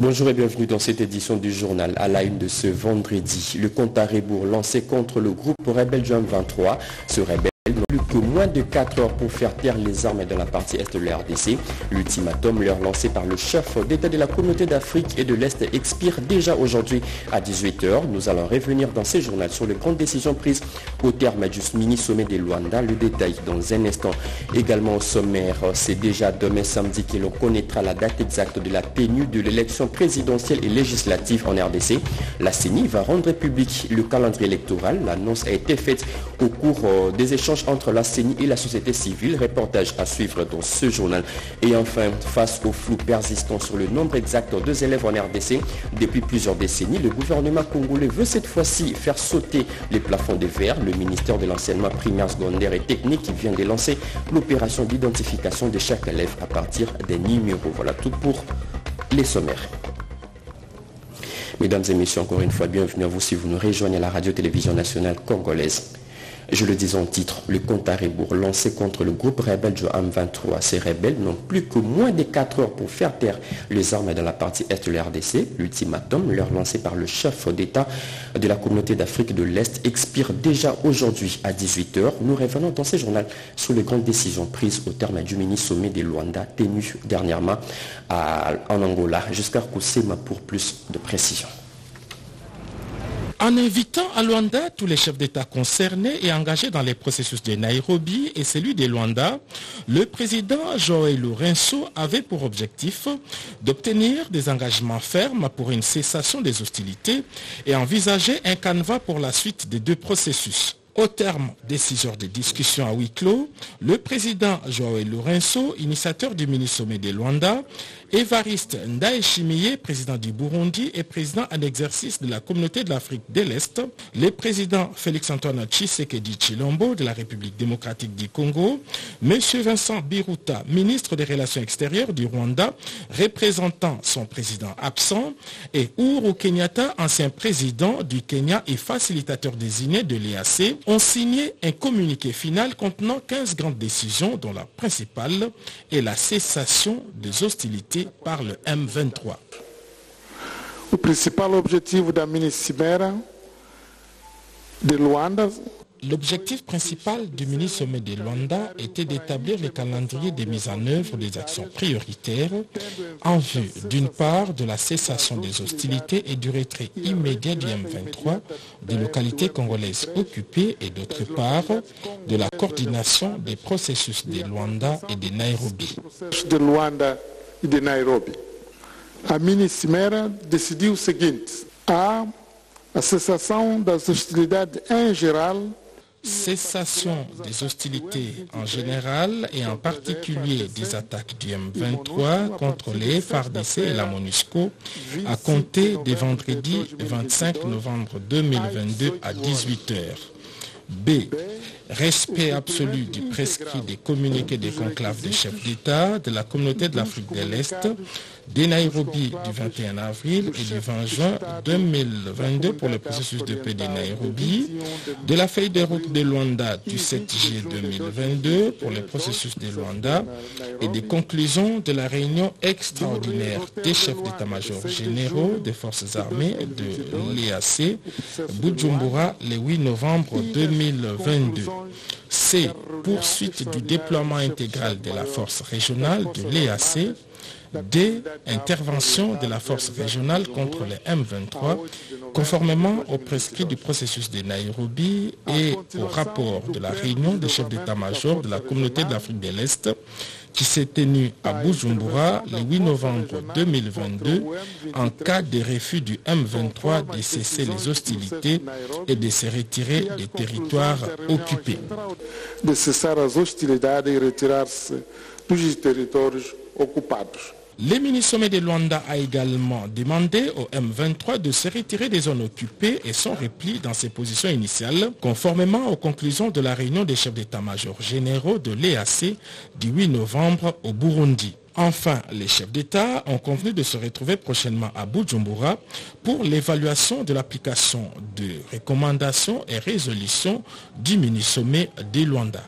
Bonjour et bienvenue dans cette édition du journal à la une de ce vendredi. Le compte à rebours lancé contre le groupe Rebelle Jump 23. Ce plus que moins de 4 heures pour faire taire les armes dans la partie est de la RDC. L'ultimatum leur lancé par le chef d'État de la communauté d'Afrique et de l'Est expire déjà aujourd'hui à 18h. Nous allons revenir dans ces journaux sur les grandes décisions prises au terme du mini-sommet de Luanda. Le détail dans un instant. Également au sommaire, c'est déjà demain samedi que l'on connaîtra la date exacte de la tenue de l'élection présidentielle et législative en RDC. La CENI va rendre public le calendrier électoral. L'annonce a été faite au cours euh, des échanges entre la CENI et la société civile. Reportage à suivre dans ce journal. Et enfin, face au flou persistant sur le nombre exact de élèves en RDC, depuis plusieurs décennies, le gouvernement congolais veut cette fois-ci faire sauter les plafonds de verre. Le ministère de l'enseignement primaire, secondaire et technique vient de lancer l'opération d'identification de chaque élève à partir des numéros. Voilà tout pour les sommaires. Mesdames et messieurs, encore une fois, bienvenue à vous si vous nous rejoignez à la radio-télévision nationale congolaise. Je le dis en titre, le compte à rebours lancé contre le groupe rebelle du M23. Ces rebelles n'ont plus que moins de 4 heures pour faire taire les armes dans la partie est de l'RDC. L'ultimatum leur lancé par le chef d'État de la communauté d'Afrique de l'Est expire déjà aujourd'hui à 18h. Nous revenons dans ce journal sur les grandes décisions prises au terme du mini-sommet des Luanda tenu dernièrement en Angola. Jusqu'à Koussema pour plus de précision. En invitant à Luanda tous les chefs d'État concernés et engagés dans les processus de Nairobi et celui de Luanda, le président Joël Lourenço avait pour objectif d'obtenir des engagements fermes pour une cessation des hostilités et envisager un canevas pour la suite des deux processus. Au terme des six heures de discussion à huis clos, le président Joël Lourenço, initiateur du mini-sommet de Luanda, Évariste Ndaeshimiye, président du Burundi et président en exercice de la communauté de l'Afrique de l'Est, les présidents Félix-Antoine Tshisekedi Chilombo de la République démocratique du Congo, M. Vincent Biruta, ministre des Relations extérieures du Rwanda, représentant son président absent, et Uhuru Kenyatta, ancien président du Kenya et facilitateur désigné de l'EAC, ont signé un communiqué final contenant 15 grandes décisions dont la principale est la cessation des hostilités par le M23. O principal objetivo da mini-cimeira de Luanda L'objectif principal du mini-sommet de Luanda était d'établir le calendrier de mise en œuvre des actions prioritaires en vue, d'une part, de la cessation des hostilités et du retrait immédiat du M23 des localités congolaises occupées et d'autre part, de la coordination des processus de Luanda et de Nairobi. de Luanda e de Nairobi. A mini-cimeira Cessation des hostilités en général et en particulier des attaques du M23 contre les FARDC et la MONUSCO à compter des vendredi 25 novembre 2022 à 18h. B. Respect absolu du prescrit des communiqués des conclaves des chefs d'État de la communauté de l'Afrique de l'Est des Nairobi du 21 avril et du 20 juin 2022 pour le processus de paix de Nairobi, de la feuille de route de Luanda du 7 juillet 2022 pour le processus de Luanda et des conclusions de la réunion extraordinaire des chefs d'état-major généraux des forces armées de l'EAC, Bujumbura, le 8 novembre 2022. C. Poursuite du déploiement intégral de la force régionale de l'EAC D. Intervention de la force régionale contre les M23, conformément au prescrit du processus de Nairobi et au rapport de la réunion des chefs d'état-major de la communauté de l'Afrique de l'Est qui s'est tenue à Bujumbura le 8 novembre 2022 en cas de refus du M23 de cesser les hostilités et de se retirer des territoires occupés. de. Le mini-sommet de Luanda a également demandé au M23 de se retirer des zones occupées et son repli dans ses positions initiales, conformément aux conclusions de la réunion des chefs d'état-major généraux de l'EAC du 8 novembre au Burundi. Enfin, les chefs d'État ont convenu de se retrouver prochainement à Bujumbura pour l'évaluation de l'application de recommandations et résolutions du mini-sommet de Luanda.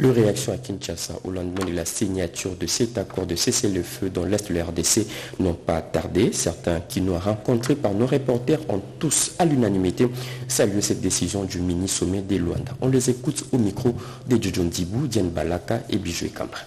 Le réaction à Kinshasa au lendemain de la signature de cet accord de cessez-le-feu dans l'Est de la RDC n'ont pas tardé. Certains qui nous ont rencontrés par nos reporters ont tous à l'unanimité salué cette décision du mini-sommet des Luanda. On les écoute au micro de Djoudjon Dibou, Diane Balaka et Bijou Kamra.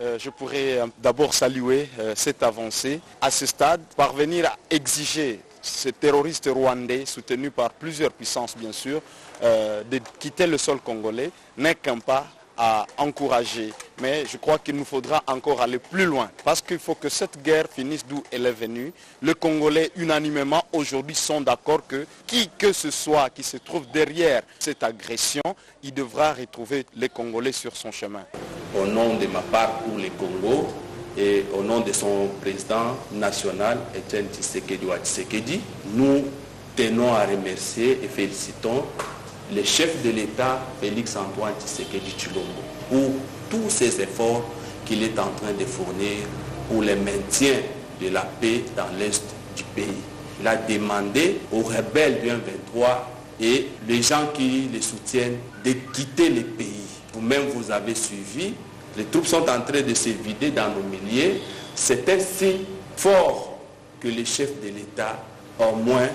Euh, je pourrais euh, d'abord saluer euh, cette avancée. À ce stade, parvenir à exiger ces terroristes rwandais, soutenus par plusieurs puissances bien sûr, de quitter le sol congolais n'est qu'un pas à encourager. Mais je crois qu'il nous faudra encore aller plus loin parce qu'il faut que cette guerre finisse d'où elle est venue. Les Congolais unanimement aujourd'hui sont d'accord que qui que ce soit qui se trouve derrière cette agression, il devra retrouver les Congolais sur son chemin. Au nom de ma part pour les Congo et au nom de son président national, Etienne Tshisekedi, nous tenons à remercier et félicitons le chef de l'État, Félix-Antoine Tshisekedi Chulombo, pour tous ces efforts qu'il est en train de fournir pour le maintien de la paix dans l'Est du pays. Il a demandé aux rebelles du 23 et les gens qui les soutiennent de quitter le pays. Vous-même, vous avez suivi, les troupes sont en train de se vider dans nos milliers. C'est ainsi fort que le chef de l'État, au moins,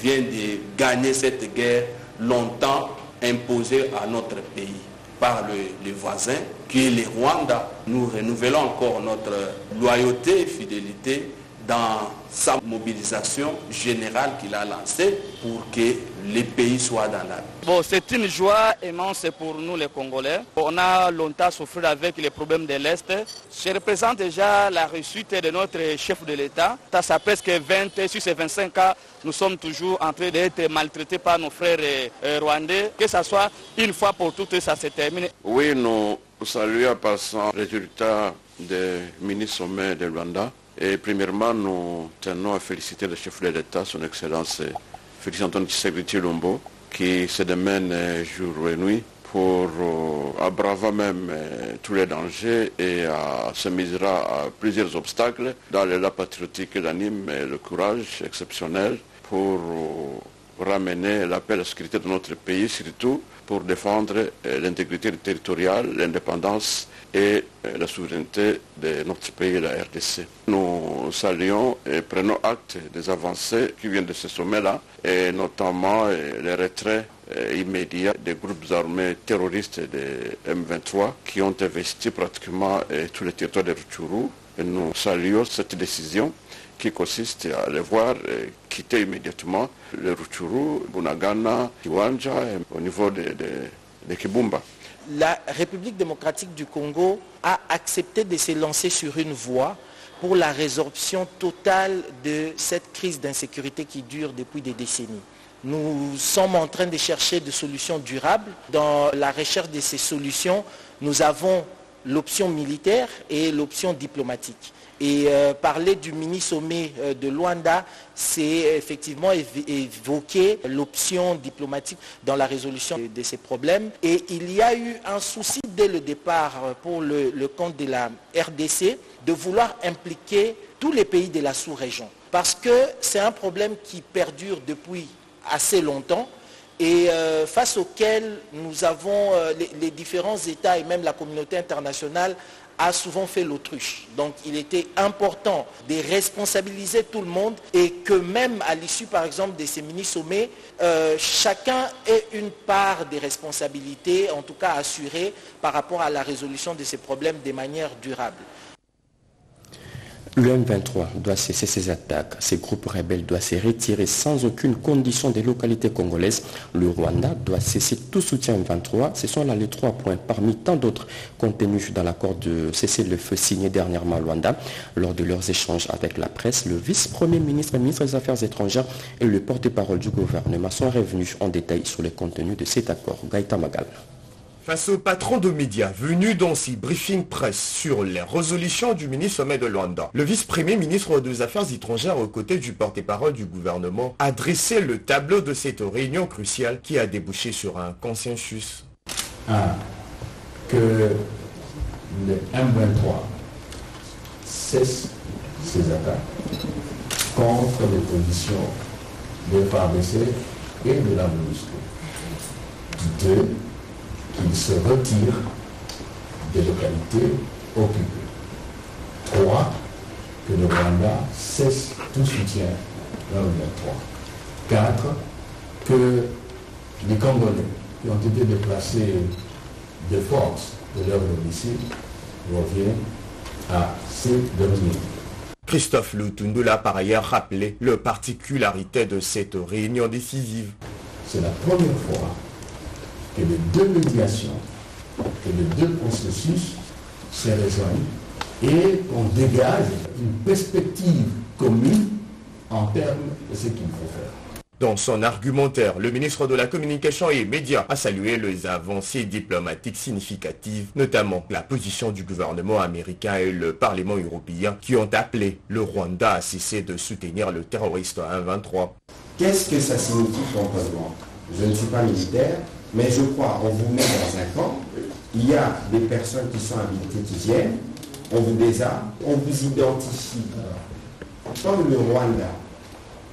vient de gagner cette guerre longtemps imposé à notre pays par le, voisin, qui est le Rwanda. Nous renouvelons encore notre loyauté et fidélité dans sa mobilisation générale qu'il a lancée pour que les pays soient dans la Bon, c'est une joie immense pour nous les Congolais. On a longtemps souffert avec les problèmes de l'Est. Je représente déjà la réussite de notre chef de l'État. Ça presque 20, sur ces 25 ans, nous sommes toujours en train d'être maltraités par nos frères euh, rwandais. Que ce soit une fois pour toutes, ça se termine. Oui, nous saluons par son résultat des mini-sommets de Rwanda. Et premièrement, nous tenons à féliciter le chef de l'État, son Excellence Félix Antoine Tshisekedi Lombo, qui se démène jour et nuit pour euh, même euh, tous les dangers et se misera à plusieurs obstacles dans l'élan patriotique l'anime et le courage exceptionnel pour euh, ramener la paix et la sécurité de notre pays, surtout pour défendre euh, l'intégrité territoriale, l'indépendance et euh, la souveraineté de notre pays, la RDC. Nous saluons et prenons acte des avancées qui viennent de ce sommet-là, et notamment euh, les retraits immédiats des groupes armés terroristes de M23 qui ont investi pratiquement tous les territoires de Rutshuru. Nous saluons cette décision qui consiste à les voir quitter immédiatement le Rutshuru, Bunagana, Kiwanja, au niveau de Kibumba. La République démocratique du Congo a accepté de se lancer sur une voie pour la résorption totale de cette crise d'insécurité qui dure depuis des décennies. Nous sommes en train de chercher des solutions durables. Dans la recherche de ces solutions, nous avons l'option militaire et l'option diplomatique. Et euh, parler du mini-sommet euh, de Luanda, c'est effectivement évoquer l'option diplomatique dans la résolution de, ces problèmes. Et il y a eu un souci dès le départ euh, pour le, le compte de la RDC de vouloir impliquer tous les pays de la sous-région. Parce que c'est un problème qui perdure depuis assez longtemps et face auquel nous avons les, différents États et même la communauté internationale a souvent fait l'autruche. Donc il était important de responsabiliser tout le monde et que même à l'issue par exemple de ces mini-sommets, euh, chacun ait une part des responsabilités, en tout cas assurée par rapport à la résolution de ces problèmes de manière durable. Le M23 doit cesser ses attaques. Ces groupes rebelles doivent se retirer sans aucune condition des localités congolaises. Le Rwanda doit cesser tout soutien M23. Ce sont là les trois points parmi tant d'autres contenus dans l'accord de cesser le feu signé dernièrement à Rwanda. Lors de leurs échanges avec la presse, le vice-premier ministre, ministre des Affaires étrangères et le porte-parole du gouvernement sont revenus en détail sur les contenus de cet accord. Gaïta Magal. Face au patron de médias venu dans ce briefing presse sur les résolutions du mini-sommet de Luanda, le vice-premier ministre des Affaires étrangères aux côtés du porte-parole du gouvernement a dressé le tableau de cette réunion cruciale qui a débouché sur un consensus. 1. Que le M23 cesse ses attaques contre les positions des FARDC et de la MONUSCO. 2 qu'il se retire des localités occupées. Trois, que le Rwanda cesse tout soutien dans le 23. Quatre, que les Congolais qui ont été déplacés de force de leur domicile reviennent à ces derniers. Christophe Lutundula a par ailleurs rappelé le particularité de cette réunion décisive. C'est la première fois que les deux médiations, que les deux processus se rejoignent et qu'on dégage une perspective commune en termes de ce qu'il faut faire. Dans son argumentaire, le ministre de la Communication et Médias a salué les avancées diplomatiques significatives, notamment la position du gouvernement américain et le Parlement européen qui ont appelé le Rwanda à cesser de soutenir le terroriste 123. Qu'est-ce que ça signifie concrètement? Je ne suis pas militaire, mais je crois on vous met dans un camp, il y a des personnes qui sont habilitées qui viennent, on vous désarme, on vous identifie. Comme le Rwanda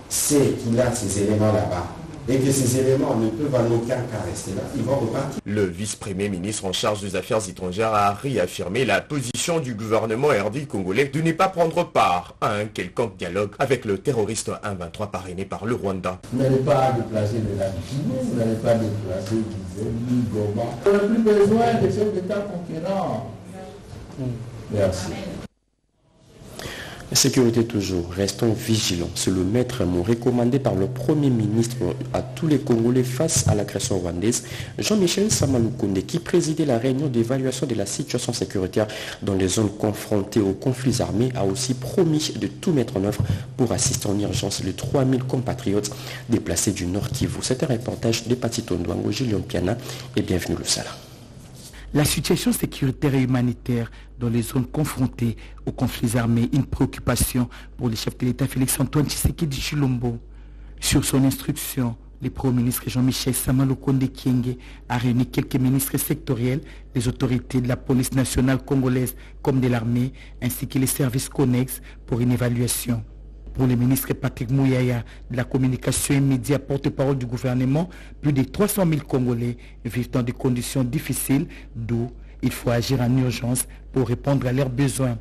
sait qu'il a ces éléments là-bas et que ces éléments ne peuvent en aucun cas rester là, ils vont repartir. Le vice-premier ministre en charge des affaires étrangères a réaffirmé la position du gouvernement RD congolais de ne pas prendre part à un quelconque dialogue avec le terroriste 123 parrainé par le Rwanda. Vous n'allez pas déplacer de la Guinée, vous n'allez pas déplacer Gizeli, Goma. On n'a plus besoin de chefs d'État conquérants. Merci. Sécurité toujours, restons vigilants. C'est le maître mot recommandé par le Premier ministre à tous les Congolais face à l'agression rwandaise, Jean-Michel Samaloukonde, qui présidait la réunion d'évaluation de la situation sécuritaire dans les zones confrontées aux conflits armés, a aussi promis de tout mettre en œuvre pour assister en urgence les 3000 compatriotes déplacés du Nord Kivu. C'est un reportage de Patito Ndouango, Julien Piana et bienvenue le Salah. La situation sécuritaire et humanitaire dans les zones confrontées aux conflits armés, une préoccupation pour le chef de l'État Félix-Antoine Tshisekedi Chilombo. Sur son instruction, le Premier ministre Jean-Michel Samalokonde Kienge a réuni quelques ministres sectoriels, les autorités de la police nationale congolaise comme de l'armée, ainsi que les services connexes pour une évaluation. Pour le ministre Patrick Mouyaya de la communication immédiate porte-parole du gouvernement, plus de 300 000 Congolais vivent dans des conditions difficiles, d'où il faut agir en urgence pour répondre à leurs besoins.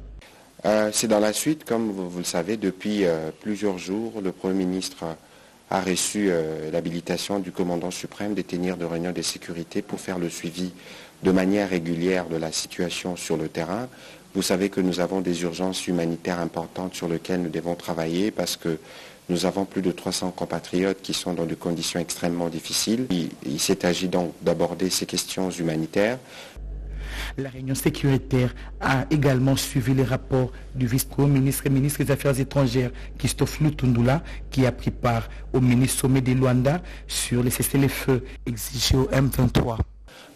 Euh, C'est dans la suite, comme vous, le savez, depuis euh, plusieurs jours, le Premier ministre a reçu euh, l'habilitation du commandant suprême de tenir de réunions de sécurité pour faire le suivi de manière régulière de la situation sur le terrain. Vous savez que nous avons des urgences humanitaires importantes sur lesquelles nous devons travailler parce que nous avons plus de 300 compatriotes qui sont dans des conditions extrêmement difficiles. Il, il s'est agi donc d'aborder ces questions humanitaires. La réunion sécuritaire a également suivi les rapports du vice-premier ministre et ministre des Affaires étrangères, Christophe Lutundula, qui a pris part au mini-sommet de Luanda sur les cessez-les-feux exigés au M23.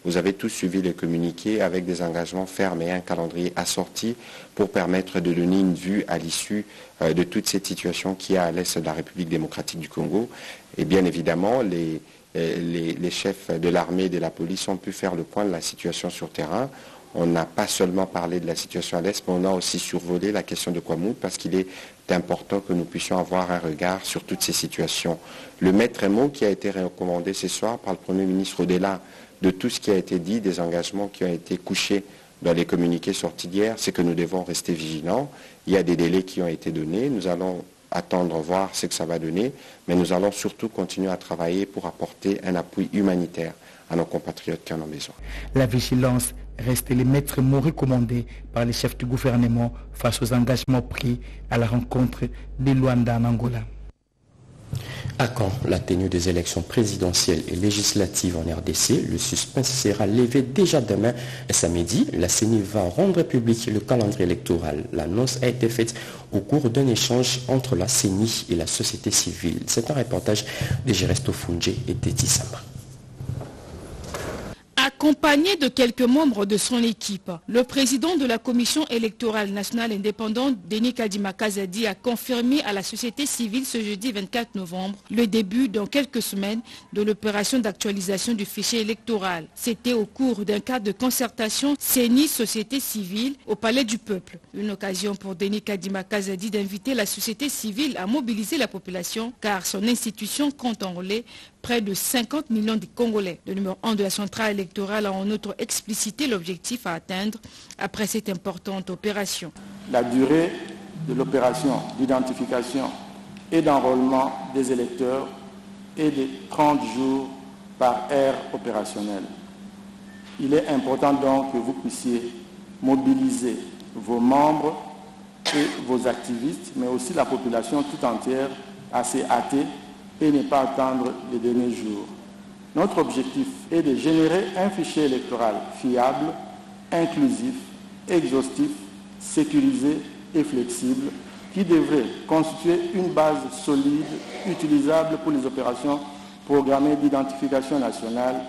Vous avez tous suivi les communiqués avec des engagements fermes et un calendrier assorti pour permettre de donner une vue à l'issue euh, de toute cette situation qui est à l'est de la République démocratique du Congo. Et bien évidemment, les, les, les chefs de l'armée et de la police ont pu faire le point de la situation sur terrain. On n'a pas seulement parlé de la situation à l'Est, mais on a aussi survolé la question de Kwamou parce qu'il est important que nous puissions avoir un regard sur toutes ces situations. Le maître mot qui a été recommandé ce soir par le Premier ministre au-delà de tout ce qui a été dit, des engagements qui ont été couchés dans les communiqués sortis d'hier, c'est que nous devons rester vigilants. Il y a des délais qui ont été donnés. Nous allons attendre, voir ce que ça va donner, mais nous allons surtout continuer à travailler pour apporter un appui humanitaire à nos compatriotes qui en ont besoin. La vigilance reste les maîtres mots recommandés par les chefs du gouvernement face aux engagements pris à la rencontre de Luanda en Angola. À quand la tenue des élections présidentielles et législatives en RDC Le suspense sera levé déjà demain. Samedi, la CENI va rendre public le calendrier électoral. L'annonce a été faite au cours d'un échange entre la CENI et la société civile. C'est un reportage de Geresto Funge et Teti Samba. Accompagné de quelques membres de son équipe, le président de la Commission électorale nationale indépendante, Denis Kadima Kazadi, a confirmé à la société civile ce jeudi 24 novembre le début dans quelques semaines de l'opération d'actualisation du fichier électoral. C'était au cours d'un cadre de concertation CENI-société civile au Palais du Peuple. Une occasion pour Denis Kadima Kazadi d'inviter la société civile à mobiliser la population car son institution compte en près de 50 millions de Congolais. Le numéro 1 de la centrale électorale a en outre explicité l'objectif à atteindre après cette importante opération. La durée de l'opération d'identification et d'enrôlement des électeurs est de 30 jours par aire opérationnelle. Il est important donc que vous puissiez mobiliser vos membres et vos activistes, mais aussi la population tout entière à s'y hâter et ne pas attendre les derniers jours. Notre objectif est de générer un fichier électoral fiable, inclusif, exhaustif, sécurisé et flexible qui devrait constituer une base solide, utilisable pour les opérations programmées d'identification nationale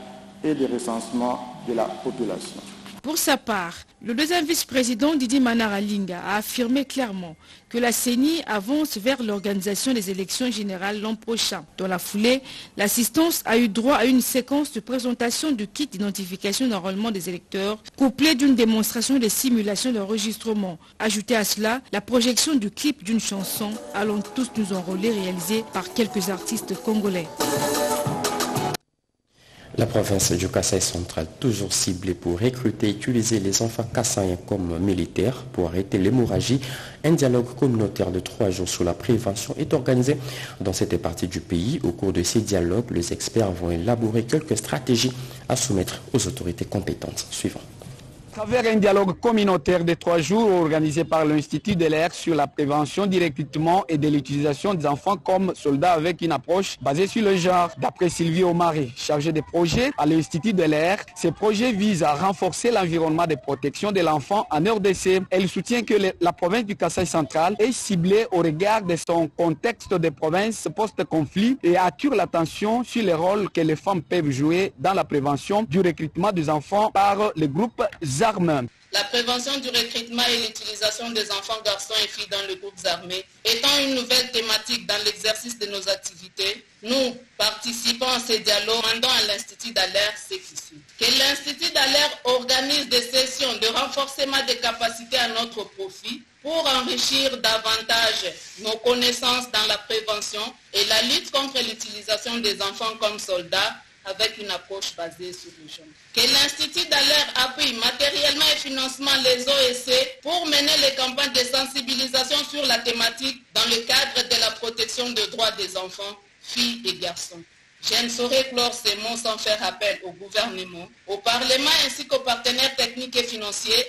et de recensement de la population. Pour sa part, le deuxième vice-président Didi Manaralinga a affirmé clairement que la CENI avance vers l'organisation des élections générales l'an prochain. Dans la foulée, l'assistance a eu droit à une séquence de présentation du kit d'identification d'enrôlement des électeurs, couplée d'une démonstration des simulations d'enregistrement. Ajoutez à cela la projection du clip d'une chanson « Allons tous nous enrôler » réalisée par quelques artistes congolais. La province du Kassai central, toujours ciblée pour recruter et utiliser les enfants kassaïens comme militaires pour arrêter l'hémorragie. Un dialogue communautaire de trois jours sur la prévention est organisé dans cette partie du pays. Au cours de ces dialogues, les experts vont élaborer quelques stratégies à soumettre aux autorités compétentes. Suivant travers un dialogue communautaire de trois jours organisé par l'Institut de l'air sur la prévention du recrutement et de l'utilisation des enfants comme soldats avec une approche basée sur le genre. D'après Sylvie Omaré, chargée des projets à l'Institut de l'air, ces projets visent à renforcer l'environnement de protection de l'enfant en RDC. Elle soutient que la province du Kassai central est ciblée au regard de son contexte de province post-conflit et attire l'attention sur les rôles que les femmes peuvent jouer dans la prévention du recrutement des enfants par les la prévention du recrutement et l'utilisation des enfants garçons et filles dans les groupes armés étant une nouvelle thématique dans l'exercice de nos activités, nous participons à ces dialogues demandant à l'Institut d'alerte suit. Que l'Institut d'alerte organise des sessions de renforcement des capacités à notre profit pour enrichir davantage nos connaissances dans la prévention et la lutte contre l'utilisation des enfants comme soldats avec une approche basée sur le genre. Que l'Institut d'alerte appuie matériellement et financement les OEC pour mener les campagnes de sensibilisation sur la thématique dans le cadre de la protection des droits des enfants, filles et garçons. Je ne saurais clore ces mots sans faire appel au gouvernement, au Parlement ainsi qu'aux partenaires techniques et financiers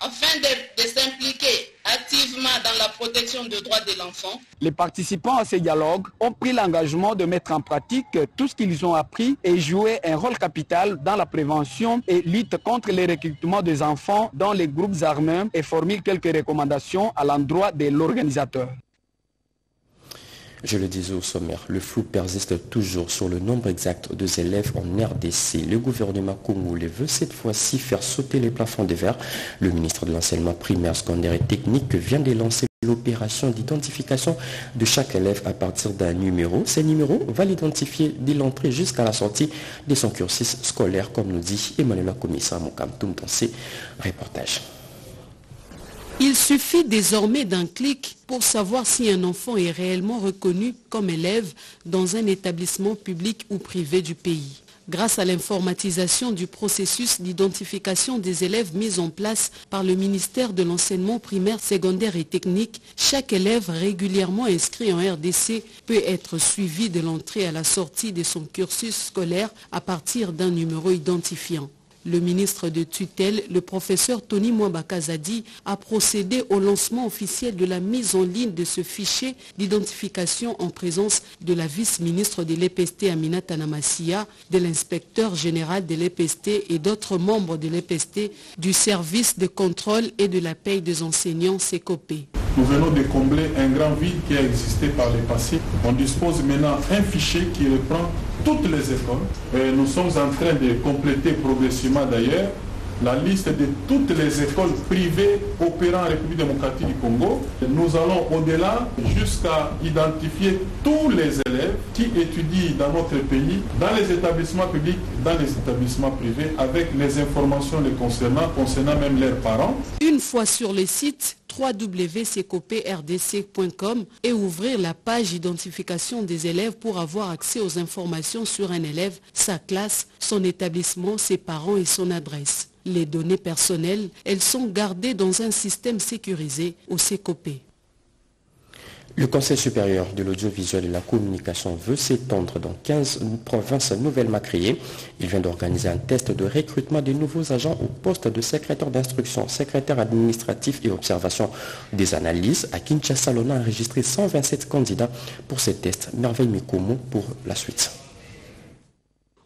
afin de, s'impliquer activement dans la protection des droits de l'enfant. Les participants à ces dialogues ont pris l'engagement de mettre en pratique tout ce qu'ils ont appris et jouer un rôle capital dans la prévention et lutte contre les recrutements des enfants dans les groupes armés et formulent quelques recommandations à l'endroit de l'organisateur. Je le disais au sommaire, le flou persiste toujours sur le nombre exact de élèves en RDC. Le gouvernement congolais veut cette fois-ci faire sauter les plafonds des verres. Le ministre de l'enseignement primaire, secondaire et technique vient de lancer l'opération d'identification de chaque élève à partir d'un numéro. Ce numéro va l'identifier dès l'entrée jusqu'à la sortie de son cursus scolaire, comme nous dit Emmanuel Commissaire Moukam dans ses reportages. Il suffit désormais d'un clic pour savoir si un enfant est réellement reconnu comme élève dans un établissement public ou privé du pays. Grâce à l'informatisation du processus d'identification des élèves mis en place par le ministère de l'enseignement primaire, secondaire et technique, chaque élève régulièrement inscrit en RDC peut être suivi de l'entrée à la sortie de son cursus scolaire à partir d'un numéro identifiant. Le ministre de tutelle, le professeur Tony Mwabakazadi, a procédé au lancement officiel de la mise en ligne de ce fichier d'identification en présence de la vice-ministre de l'EPST Amina Tanamasia, de l'inspecteur général de l'EPST et d'autres membres de l'EPST du service de contrôle et de la paye des enseignants SECOPE. Nous venons de combler un grand vide qui a existé par le passé. On dispose maintenant d'un fichier qui reprend toutes les écoles. Et nous sommes en train de compléter progressivement d'ailleurs la liste de toutes les écoles privées opérant en République démocratique du Congo. Nous allons au-delà jusqu'à identifier tous les élèves qui étudient dans notre pays, dans les établissements publics, dans les établissements privés, avec les informations les concernant, concernant même leurs parents. Une fois sur le site, www.secoprdc.com et ouvrir la page identification des élèves pour avoir accès aux informations sur un élève, sa classe, son établissement, ses parents et son adresse. Les données personnelles, elles sont gardées dans un système sécurisé au CECOP. Le Conseil supérieur de l'audiovisuel et de la communication veut s'étendre dans 15 provinces nouvellement créées. Il vient d'organiser un test de recrutement des nouveaux agents au poste de secrétaire d'instruction, secrétaire administratif et observation des analyses. À Kinshasa, l'on a enregistré 127 candidats pour ces tests. Merveille Mikomo pour la suite.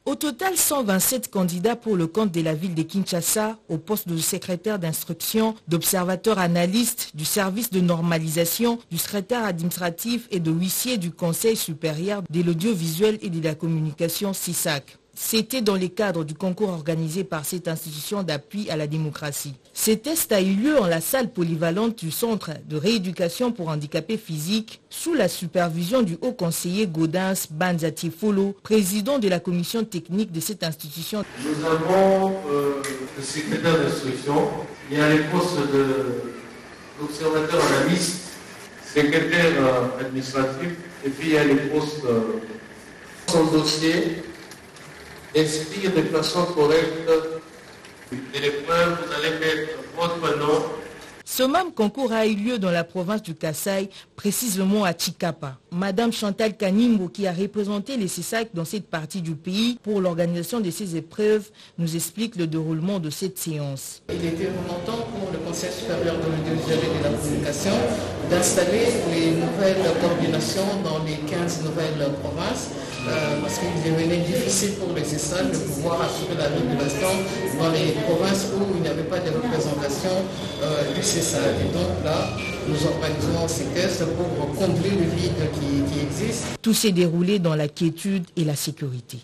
Au total, 127 candidats pour le compte de la ville de Kinshasa au poste de secrétaire d'instruction, d'observateur analyste, du service de normalisation, du secrétaire administratif et de huissier du Conseil supérieur de l'audiovisuel et de la communication CISAC. C'était dans le cadre du concours organisé par cette institution d'appui à la démocratie. Ce test a eu lieu en la salle polyvalente du Centre de rééducation pour handicapés physiques sous la supervision du haut conseiller Gaudens Banzati Folo, président de la commission technique de cette institution. Nous avons euh, le secrétaire d'instruction, il y a les postes d'observateur analyste, secrétaire euh, administratif, et puis il y a les postes euh, son dossier inscrire de façon correcte de l'épreuve, vous allez mettre votre nom. Ce même concours a eu lieu dans la province du Kassai, précisément à Chikapa. Madame Chantal Kanimbo, qui a représenté les CISAC dans cette partie du pays pour l'organisation de ces épreuves, nous explique le déroulement de cette séance. Il était vraiment temps pour le Conseil supérieur de l'audiovisuel de la communication d'installer les nouvelles coordinations dans les 15 nouvelles provinces euh, parce qu'il devenait difficile pour les CESAL de pouvoir assurer la régulation dans les provinces où il n'y avait pas de représentation euh, du là, nous organisons ces tests pour combler le vide qui, qui existe. Tout s'est déroulé dans la quiétude et la sécurité.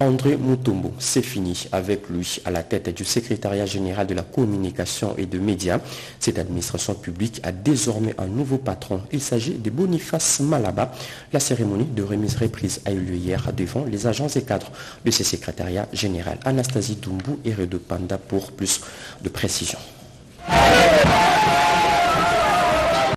André Mutombo, c'est fini avec lui à la tête du secrétariat général de la communication et de médias. Cette administration publique a désormais un nouveau patron. Il s'agit de Boniface Malaba. La cérémonie de remise reprise a eu lieu hier devant les agents et cadres de ce secrétariat général. Anastasie Doumbou et Redo Panda pour plus de précision.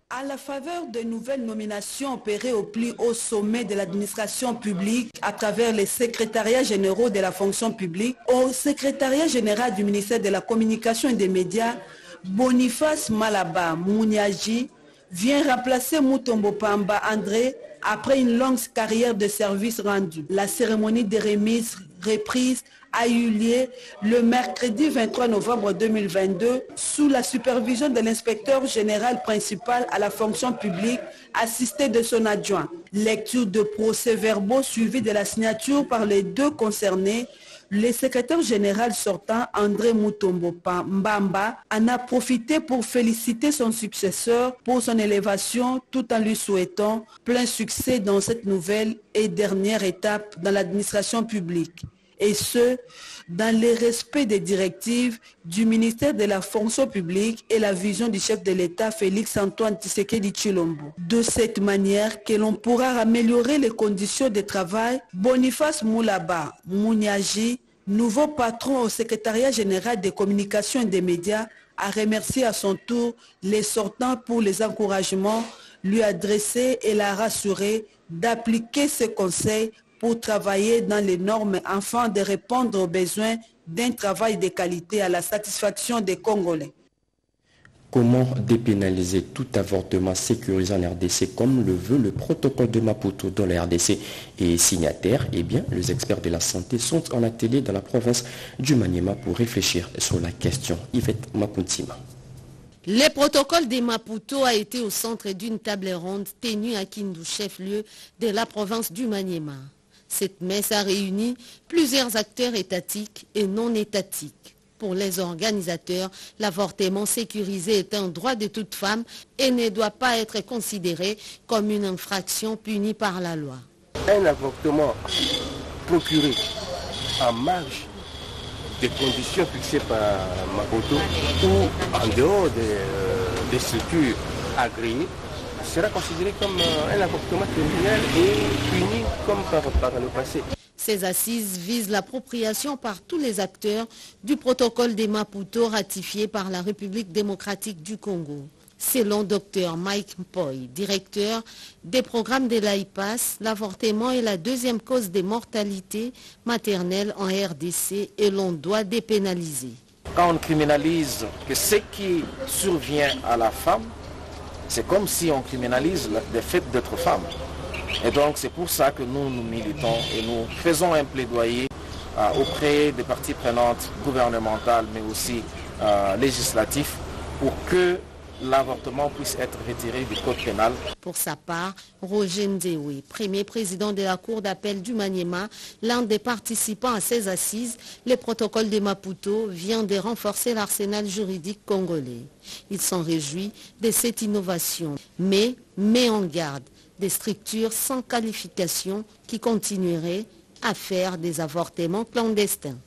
À la faveur de nouvelles nominations opérées au plus haut sommet de l'administration publique à travers les secrétariats généraux de la fonction publique, au secrétariat général du ministère de la Communication et des médias, Boniface Malaba Mouniaji vient remplacer Moutombo Pamba André après une longue carrière de service rendu. La cérémonie de remise reprise a eu lieu le mercredi 23 novembre 2022 sous la supervision de l'inspecteur général principal à la fonction publique assisté de son adjoint. Lecture de procès-verbaux suivi de la signature par les deux concernés le secrétaire général sortant, André Moutombo Mbamba, en a profité pour féliciter son successeur pour son élévation tout en lui souhaitant plein succès dans cette nouvelle et dernière étape dans l'administration publique. Et ce, dans le respect des directives du ministère de la fonction publique et la vision du chef de l'État Félix-Antoine Tshisekedi Chilombo. De cette manière que l'on pourra améliorer les conditions de travail, Boniface Moulaba Mouniaji, nouveau patron au secrétariat général des communications et des médias, a remercié à son tour les sortants pour les encouragements lui adressés et l'a rassuré d'appliquer ses conseils pour travailler dans les normes afin de répondre aux besoins d'un travail de qualité à la satisfaction des Congolais. Comment dépénaliser tout avortement sécurisé en RDC comme le veut le protocole de Maputo dont la RDC est signataire Eh bien, les experts de la santé sont en atelier dans la province du Maniema pour réfléchir sur la question. Yvette Mapuntima. Le protocole de Maputo a été au centre d'une table ronde tenue à Kindu, chef-lieu de la province du Maniema. Cette messe a réuni plusieurs acteurs étatiques et non étatiques. Pour les organisateurs, l'avortement sécurisé est un droit de toute femme et ne doit pas être considéré comme une infraction punie par la loi. Un avortement procuré en marge des conditions fixées par Maputo ou en dehors des, des structures agréées sera considéré comme un avortement criminel et puni comme par, par le passé. Ces assises visent l'appropriation par tous les acteurs du protocole des Maputo ratifié par la République démocratique du Congo. Selon Dr Mike Mpoy, directeur des programmes de l'AIPAS, l'avortement est la deuxième cause de mortalité maternelle en RDC et l'on doit dépénaliser. Quand on criminalise que ce qui survient à la femme, c'est comme si on criminalise le fait d'être femme. Et donc c'est pour ça que nous nous militons et nous faisons un plaidoyer euh, auprès des parties prenantes gouvernementales mais aussi euh, législatifs pour que l'avortement puisse être retiré du code pénal. Pour sa part, Roger Ndewe, premier président de la Cour d'appel du Maniema, l'un des participants à ces assises, le protocole de Maputo vient de renforcer l'arsenal juridique congolais. Il s'en réjouit de cette innovation, mais met en garde des structures sans qualification qui continueraient à faire des avortements clandestins.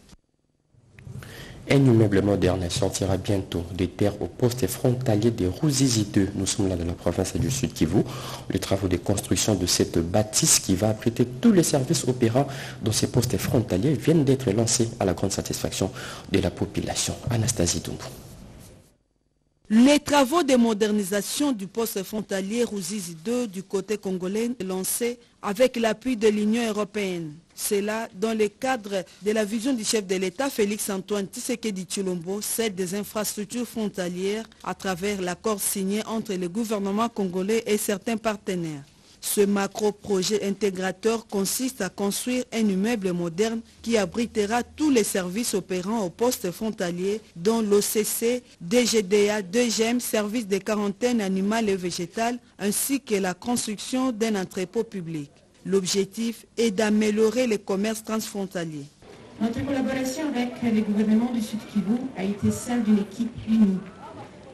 Un immeuble moderne sortira bientôt des terres au poste frontalier des Rouzizi 2. Nous sommes là dans la province du Sud Kivu. Les travaux de construction de cette bâtisse qui va abriter tous les services opérants dans ces postes frontaliers viennent d'être lancés à la grande satisfaction de la population. Anastasie Doumbou. Les travaux de modernisation du poste frontalier Rouzizi 2 du côté congolais lancés avec l'appui de l'Union européenne. C'est là dans le cadre de la vision du chef de l'État Félix-Antoine Tshisekedi Chulombo, celle des infrastructures frontalières à travers l'accord signé entre le gouvernement congolais et certains partenaires. Ce macro-projet intégrateur consiste à construire un immeuble moderne qui abritera tous les services opérants au poste frontalier, dont l'OCC, DGDA, 2GM, service de quarantaine animale et végétale, ainsi que la construction d'un entrepôt public. L'objectif est d'améliorer le commerce transfrontalier. Notre collaboration avec le gouvernement du Sud Kivu a été celle d'une équipe unie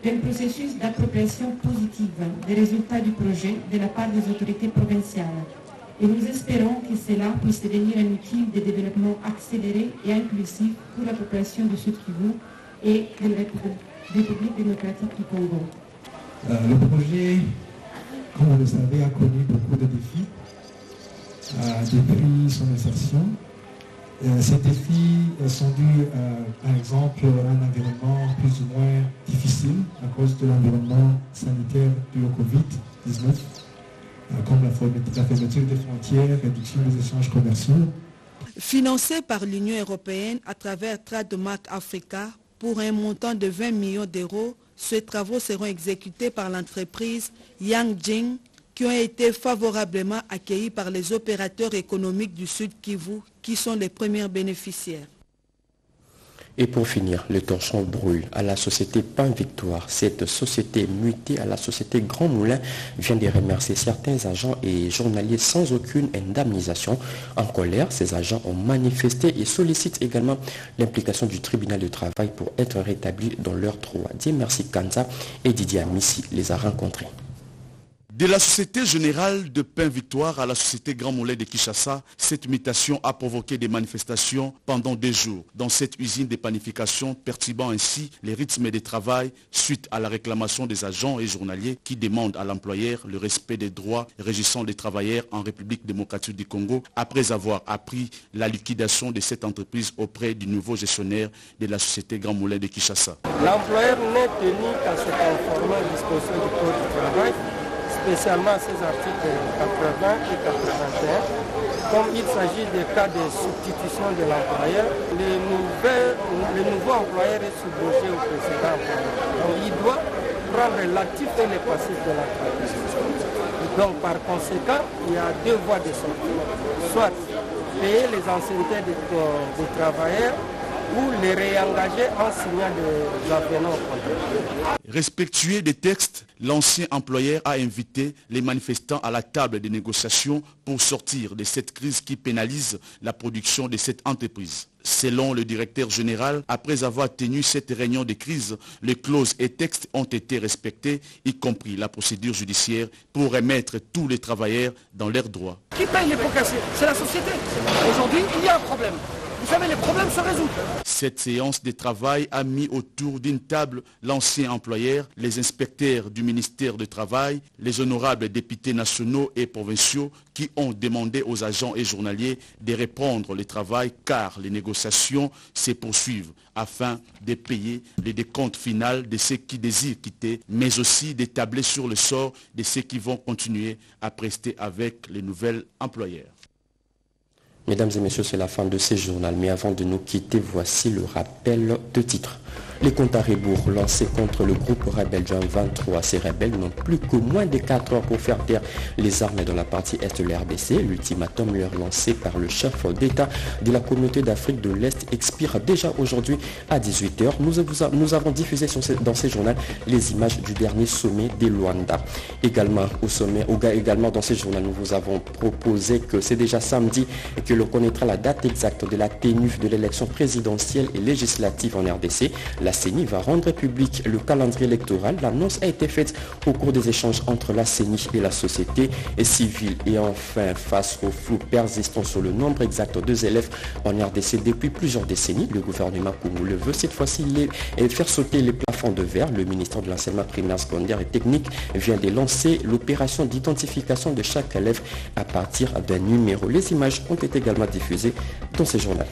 d'un processus d'appropriation positive des résultats du projet de la part des autorités provinciales. Et nous espérons que cela puisse devenir un outil de développement accéléré et inclusif pour la population du Sud Kivu et de la République démocratique du Congo. Euh, le projet, comme vous le savez, a connu beaucoup de défis depuis son insertion. Euh, ces défis sont dus, par exemple, à un environnement plus ou moins difficile à cause de l'environnement sanitaire du Covid-19, comme la fermeture des frontières, réduction des échanges commerciaux. Financé par l'Union européenne à travers Trademark Africa pour un montant de 20 millions d'euros, ces travaux seront exécutés par l'entreprise Yang Jing qui ont été favorablement accueillis par les opérateurs économiques du Sud Kivu, qui sont les premiers bénéficiaires. Et pour finir, le torchon brûle à la société Pain Victoire. Cette société mutée à la société Grand Moulin vient de remercier certains agents et journaliers sans aucune indemnisation. En colère, ces agents ont manifesté et sollicitent également l'implication du tribunal de travail pour être rétablis dans leurs droits. Dieu merci Kanza et Didier Amissi les a rencontrés. De la Société Générale de Pain Victoire à la Société Grand Moulin de Kinshasa, cette mutation a provoqué des manifestations pendant deux jours dans cette usine de panification, perturbant ainsi les rythmes de travail suite à la réclamation des agents et journaliers qui demandent à l'employeur le respect des droits régissant les travailleurs en République démocratique du Congo après avoir appris la liquidation de cette entreprise auprès du nouveau gestionnaire de la Société Grand Moulin de Kinshasa. L'employeur n'est tenu qu'à se conformer aux dispositions du Code du travail spécialement ces articles 80 et 81. Comme il s'agit des cas de substitution de l'employeur, le, nouveau employeur est subrogé au précédent. Donc il doit prendre l'actif et le passif de l'employeur. Donc par conséquent, il y a deux voies de sortie. Soit payer les anciennetés des, des travailleurs ou les réengager en signant des avenants au. Respectueux des textes, l'ancien employeur a invité les manifestants à la table des négociations pour sortir de cette crise qui pénalise la production de cette entreprise. Selon le directeur général, après avoir tenu cette réunion de crise, les clauses et textes ont été respectés, y compris la procédure judiciaire, pour remettre tous les travailleurs dans leurs droits. Qui paye les pots cassés C'est la société. Aujourd'hui, il y a un problème. Cette séance de travail a mis autour d'une table l'ancien employeur, les inspecteurs du ministère du Travail, les honorables députés nationaux et provinciaux qui ont demandé aux agents et journaliers de reprendre le travail car les négociations se poursuivent afin de payer les décomptes finales de ceux qui désirent quitter, mais aussi d'établir sur le sort de ceux qui vont continuer à prester avec les nouvelles employeurs. Mesdames et messieurs, c'est la fin de ce journal. Mais avant de nous quitter, voici le rappel de titre. Les comptes à rebours lancés contre le groupe rebelle Jean 23. Ces rebelles n'ont plus que moins de 4 heures pour faire taire les armes dans la partie est de l'RBC. L'ultimatum leur lancé par le chef d'État de la communauté d'Afrique de l'Est expire déjà aujourd'hui à 18h. Nous, avons diffusé dans ce journal les images du dernier sommet des Luanda. Également, au sommet, également dans ce journal, nous vous avons proposé que c'est déjà samedi et que l'on connaîtra la date exacte de la tenue de l'élection présidentielle et législative en RDC. La CENI va rendre public le calendrier électoral. L'annonce a été faite au cours des échanges entre la CENI et la société civile. Et enfin, face au flou persistant sur le nombre exact des élèves en RDC depuis plusieurs décennies, le gouvernement Koumou le veut cette fois-ci faire sauter les plafonds de verre. Le ministère de l'enseignement primaire, secondaire et technique vient de lancer l'opération d'identification de chaque élève à partir d'un numéro. Les images ont été également diffusées dans ce journal.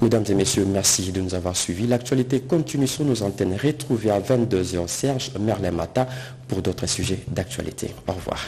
Mesdames et messieurs, merci de nous avoir suivis. L'actualité continue sur nos antennes. Retrouvez à 22h Serge Merlemata pour d'autres sujets d'actualité. Au revoir.